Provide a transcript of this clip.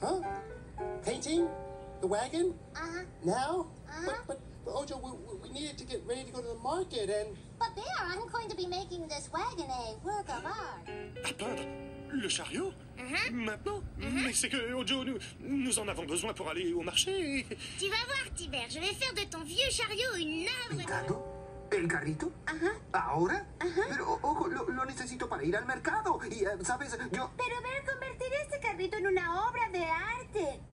Huh? Painting? The wagon? Uh-huh. Now? Uh-huh. But, but, but Ojo, we, we- needed to get ready to go to the market and... But there, I'm going to be making this wagon a work of art. À peindre Le chariot? Maintenant? Mais c'est que, Ojo, nous, nous en avons besoin pour aller au marché. Tu vas voir, Tibert, je vais faire de ton vieux chariot une œuvre. ¿Pintado? ¿El carrito? Ajá. ¿Ahora? Pero, o- ojo, lo, lo necesito para ir al mercado. Y, eh, ¿sabes? Yo... Pero ver carrito en una obra de arte.